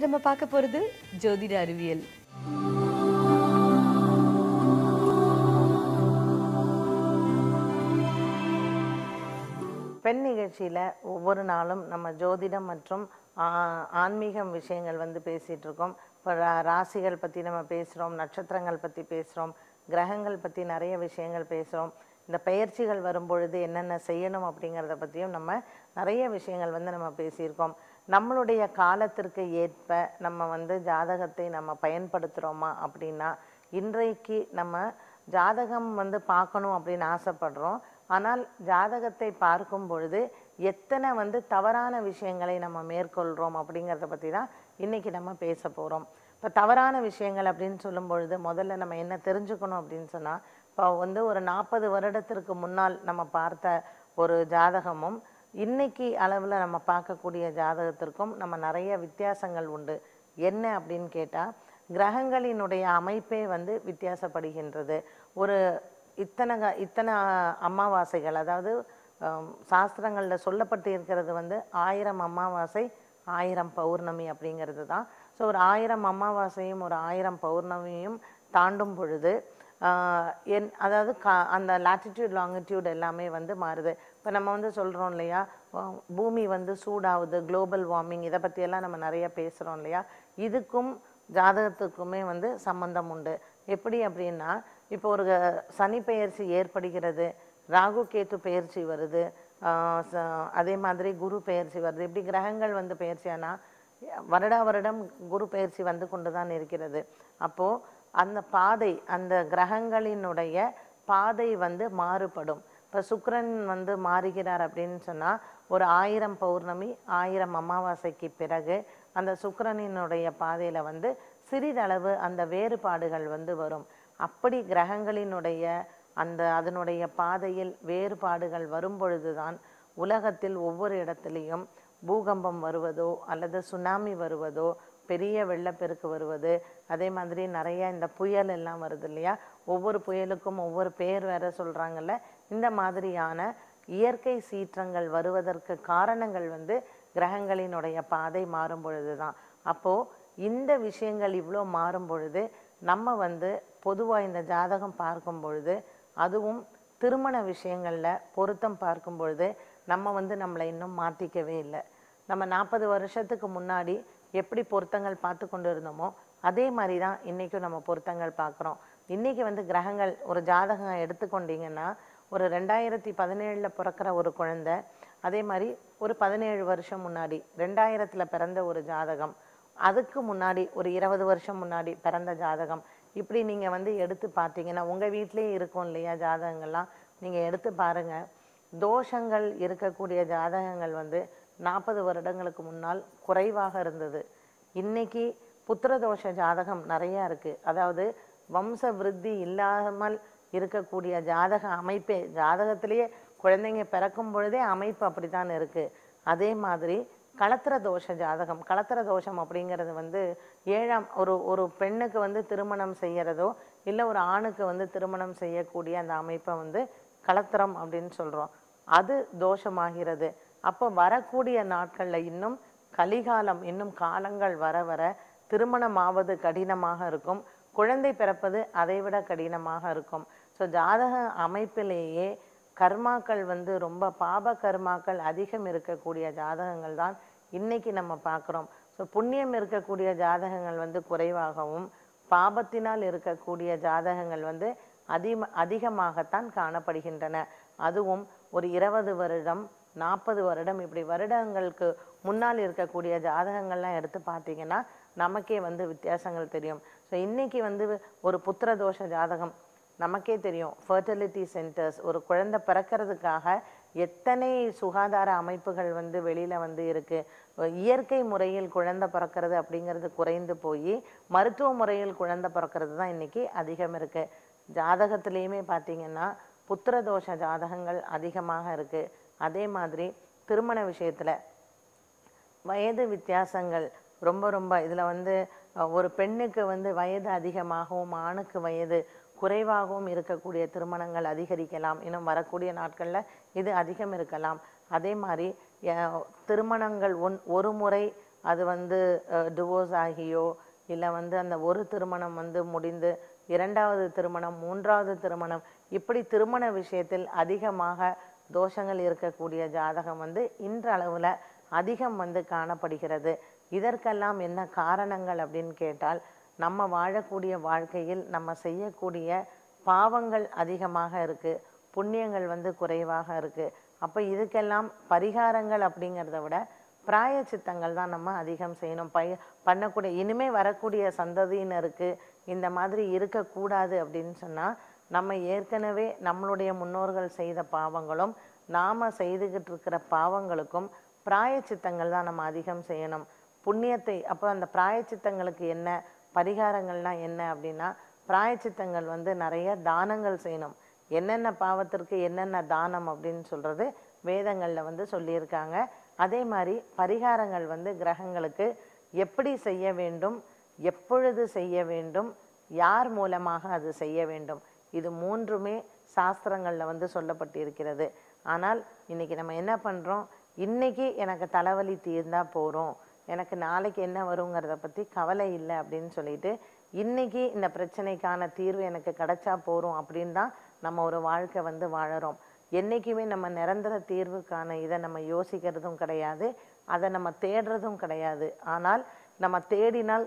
நம்ம பார்க்க போறது ஜோதிட அறிவியல். பெண் நிகழ்ச்சியில் ஒவ்வொரு நாளும் நம்ம ஜோதிடம் மற்றும் ஆ- ஆன்மீகம் விஷயங்கள் வந்து பேசிகிட்டு இருக்கோம். இப்போ ரா- ராசிகள் பற்றி நம்ம பேசுகிறோம் நட்சத்திரங்கள் பற்றி பேசுகிறோம் கிரகங்கள் பற்றி நிறைய விஷயங்கள் பேசுகிறோம் இந்த பயிற்சிகள் வரும்பொழுது என்னென்ன செய்யணும் அப்படிங்கிறத பற்றியும் நம்ம நிறைய விஷயங்கள் வந்து நம்ம பேசியிருக்கோம். நம்மளுடைய காலத்திற்கு ஏற்ப நம்ம வந்து ஜாதகத்தை நம்ம பயன்படுத்துகிறோமா அப்படின்னா இன்றைக்கு நம்ம ஜாதகம் வந்து பார்க்கணும் அப்படின்னு ஆசைப்படுறோம். ஆனால் ஜாதகத்தை பார்க்கும் பொழுது எத்தனை வந்து தவறான விஷயங்களை நம்ம மேற்கொள்கிறோம் அப்படிங்கிறத பற்றி தான் இன்றைக்கி நம்ம பேச போகிறோம் இப்போ தவறான விஷயங்கள் அப்படின்னு சொல்லும் பொழுது முதல்ல நம்ம என்ன தெரிஞ்சுக்கணும் அப்படின்னு சொன்னால் இப்போ வந்து ஒரு நாற்பது வருடத்திற்கு முன்னால் நம்ம பார்த்த ஒரு ஜாதகமும் இன்னைக்கு அளவில் நம்ம பார்க்கக்கூடிய ஜாதகத்திற்கும் நம்ம நிறைய வித்தியாசங்கள் உண்டு. என்ன அப்படின்னு கேட்டால் கிரகங்களினுடைய அமைப்பே வந்து வித்தியாசப்படுகின்றது. ஒரு இத்தனை க- இத்தனை அமாவாசைகள் அதாவது சாஸ்திரங்களில் சொல்லப்பட்டு இருக்கிறது வந்து ஆயிரம் அமாவாசை ஆயிரம் பௌர்ணமி அப்படிங்கிறது தான். ஸோ ஒரு ஆயிரம் அமாவாசையும் ஒரு ஆயிரம் பௌர்ணமியும் தாண்டும் பொழுது என் அதாவது கா அந்த லாட்டிடியூட் லாங்கிடியூட் எல்லாமே வந்து மாறுது. இப்போ நம்ம வந்து சொல்கிறோம் இல்லையா பூமி வந்து சூடாகுது குளோபல் வார்மிங் இதை பற்றியெல்லாம் நம்ம நிறைய பேசுகிறோம் இல்லையா? இதுக்கும் ஜாதகத்துக்குமே வந்து சம்பந்தம் உண்டு. எப்படி அப்படின்னா இப்போ ஒரு சனி பெயர்ச்சி ஏற்படுகிறது ராகு கேத்து பெயர்ச்சி வருது அதே மாதிரி குரு பெயர்ச்சி வருது. இப்படி கிரகங்கள் வந்து பெயர்ச்சியானா வருடா வருடம் குரு பெயர்ச்சி வந்து கொண்டு தான் இருக்கிறது. அப்போது அந்த பாதை அந்த கிரகங்களினுடைய பாதை வந்து மாறுபடும். இப்போ சுக்கரன் வந்து மாறுகிறார் அப்படின்னு சொன்னால் ஒரு ஆயிரம் பௌர்ணமி ஆயிரம் அமாவாசைக்கு பிறகு அந்த சுக்கரனினுடைய பாதையில் வந்து சிறிதளவு அந்த வேறுபாடுகள் வந்து வரும். அப்படி கிரகங்களினுடைய அந்த அதனுடைய பாதையில் வேறுபாடுகள் வரும் பொழுதுதான் உலகத்தில் ஒவ்வொரு இடத்துலையும் பூகம்பம் வருவதோ அல்லது சுனாமி வருவதோ பெரிய வெள்ளப்பெருக்கு வருவது அதே மாதிரி நிறைய இந்த புயல் எல்லாம் வருது இல்லையா? ஒவ்வொரு புயலுக்கும் ஒவ்வொரு பேர் வேற சொல்கிறாங்கல்ல இந்த மாதிரியான இயற்கை சீற்றங்கள் வருவதற்கு காரணங்கள் வந்து கிரகங்களினுடைய பாதை மாறும் பொழுது தான் அப்போது இந்த விஷயங்கள் இவ்வளோ மாறும் பொழுது நம்ம வந்து பொதுவாக இந்த ஜாதகம் பார்க்கும் பொழுது அதுவும் திருமண விஷயங்களில் பொருத்தம் பார்க்கும் பொழுது நம்ம வந்து நம்மளை இன்னும் மாற்றிக்கவே இல்லை. நம்ம நாற்பது வருஷத்துக்கு முன்னாடி எப்படி பொருத்தங்கள் பார்த்து கொண்டு இருந்தோமோ அதே மாதிரி தான் இன்றைக்கும் நம்ம பொருத்தங்கள் பார்க்குறோம். இன்றைக்கி வந்து கிரகங்கள் ஒரு ஜாதகம் எடுத்துக்கொண்டீங்கன்னா ஒரு ரெண்டாயிரத்தி பதினேழில் பிறக்கிற ஒரு குழந்தை அதே மாதிரி ஒரு பதினேழு வருஷம் முன்னாடி ரெண்டாயிரத்தில் பிறந்த ஒரு ஜாதகம் அதுக்கு முன்னாடி ஒரு இருபது வருஷம் முன்னாடி பிறந்த ஜாதகம் இப்படி நீங்கள் வந்து எடுத்து பார்த்தீங்கன்னா உங்கள் வீட்டிலேயே இருக்கும் இல்லையா ஜாதகங்கள்லாம்? நீங்கள் எடுத்து பாருங்கள் தோஷங்கள் இருக்கக்கூடிய ஜாதகங்கள் வந்து நாற்பது வருடங்களுக்கு முன்னால் குறைவாக இருந்தது. இன்னைக்கு புத்திர தோஷ ஜாதகம் நிறையா இருக்குது அதாவது வம்ச விருத்தி இல்லாமல் இருக்கக்கூடிய ஜாதக அமைப்பே ஜாதகத்திலேயே குழந்தைங்க பிறக்கும் பொழுதே அமைப்பு அப்படித்தான் இருக்குது அதே மாதிரி களத்திர தோஷ ஜாதகம் களத்திர தோஷம் அப்படிங்கிறது வந்து ஏழாம் ஒரு ஒரு பெண்ணுக்கு வந்து திருமணம் செய்கிறதோ இல்லை ஒரு ஆணுக்கு வந்து திருமணம் செய்யக்கூடிய அந்த அமைப்பை வந்து களத்திரம் அப்படின்னு சொல்கிறோம் அது தோஷமாகிறது. அப்போ வரக்கூடிய நாட்களில் இன்னும் கலிகாலம் இன்னும் காலங்கள் வர வர திருமணமாவது கடினமாக இருக்கும். குழந்தை பிறப்பது அதைவிட கடினமாக இருக்கும். ஸோ ஜாதக அமைப்பிலேயே கர்மாக்கள் வந்து ரொம்ப பாப கர்மாக்கள் அதிகம் இருக்கக்கூடிய ஜாதகங்கள் தான் இன்னைக்கு நம்ம பார்க்குறோம். ஸோ புண்ணியம் இருக்கக்கூடிய ஜாதகங்கள் வந்து குறைவாகவும் பாபத்தினால் இருக்கக்கூடிய ஜாதகங்கள் வந்து அதிக அதிகமாகத்தான் காணப்படுகின்றன. அதுவும் ஒரு இருபது வருடம் நாற்பது வருடம் இப்படி வருடங்களுக்கு முன்னால் இருக்கக்கூடிய ஜாதகங்கள்லாம் எடுத்து பார்த்தீங்கன்னா நமக்கே வந்து வித்தியாசங்கள் தெரியும். ஸோ இன்னைக்கு வந்து ஒரு புத்திர தோஷ ஜாதகம் நமக்கே தெரியும். ஃபர்டிலிட்டி சென்டர்ஸ் ஒரு குழந்தை பிறக்கிறதுக்காக எத்தனை சுகாதார அமைப்புகள் வந்து வெளியில் வந்து இருக்குது இயற்கை முறையில் குழந்தை பிறக்கிறது அப்படிங்கிறது குறைந்து போய் மருத்துவ முறையில் குழந்தை பிறக்கிறது தான் இன்றைக்கி அதிகம் இருக்குது ஜாதகத்துலேயுமே பார்த்தீங்கன்னா புத்திர தோஷ ஜாதகங்கள் அதிகமாக இருக்குது அதே மாதிரி திருமண விஷயத்தில் வயது வித்தியாசங்கள் ரொம்ப ரொம்ப இதில் வந்து ஒரு பெண்ணுக்கு வந்து வயது அதிகமாகவும் ஆணுக்கு வயது குறைவாகவும் இருக்கக்கூடிய திருமணங்கள் அதிகரிக்கலாம். இன்னும் வரக்கூடிய நாட்களில் இது அதிகம் இருக்கலாம். அதே மாதிரி திருமணங்கள் ஒன் ஒரு முறை அது வந்து டிவோர்ஸ் ஆகியோ இல்லை வந்து அந்த ஒரு திருமணம் வந்து முடிந்து இரண்டாவது திருமணம் மூன்றாவது திருமணம் இப்படி திருமண விஷயத்தில் அதிகமாக தோஷங்கள் இருக்கக்கூடிய ஜாதகம் வந்து இன்றளவில் அதிகம் வந்து காணப்படுகிறது. இதற்கெல்லாம் என்ன காரணங்கள் அப்படின்னு கேட்டால் நம்ம வாழக்கூடிய வாழ்க்கையில் நம்ம செய்யக்கூடிய பாவங்கள் அதிகமாக இருக்குது புண்ணியங்கள் வந்து குறைவாக இருக்குது அப்போ இதுக்கெல்லாம் பரிகாரங்கள் அப்படிங்கிறத விட பிராயச்சித்தங்கள் தான் நம்ம அதிகம் செய்யணும். பய பண்ணக்கூடிய இனிமே வரக்கூடிய சந்ததியினருக்கு இந்த மாதிரி இருக்கக்கூடாது அப்படின்னு சொன்னால் நம்ம ஏற்கனவே நம்மளுடைய முன்னோர்கள் செய்த பாவங்களும் நாம செய்துக்கிட்டு இருக்கிற பாவங்களுக்கும் பிராயச்சித்தங்கள் தான் நம்ம அதிகம் செய்யணும். புண்ணியத்தை அப்போ அந்த பிராயச்சித்தங்களுக்கு என்ன பரிகாரங்கள்னால் என்ன அப்படின்னா பிராயச்சித்தங்கள் வந்து நிறைய தானங்கள் செய்யணும். என்னென்ன பாவத்திற்கு என்னென்ன தானம் அப்படின்னு சொல்கிறது வேதங்களில் வந்து சொல்லியிருக்காங்க. அதே மாதிரி பரிகாரங்கள் வந்து கிரகங்களுக்கு எப்படி செய்ய வேண்டும் எப்பொழுது செய்ய வேண்டும் யார் மூலமாக அது செய்ய வேண்டும் இது மூன்றுமே சாஸ்திரங்களில் வந்து சொல்லப்பட்டிருக்கிறது. ஆனால் இன்னைக்கு நம்ம என்ன பண்ணுறோம் இன்னைக்கு எனக்கு தலைவலி தீர்ந்தா போகிறோம் எனக்கு நாளைக்கு என்ன வருங்கிறத பற்றி கவலை இல்லை அப்படின்னு சொல்லிட்டு இன்னைக்கு இந்த பிரச்சனைக்கான தீர்வு எனக்கு கிடைச்சா போகிறோம் அப்படின்னு தான் நம்ம ஒரு வாழ்க்கை வந்து வாழறோம். என்றைக்குமே நம்ம நிரந்தர தீர்வுக்கான இதை நம்ம யோசிக்கிறதும் கிடையாது. அதை நம்ம தேடுறதும் கிடையாது. ஆனால் நம்ம தேடினால்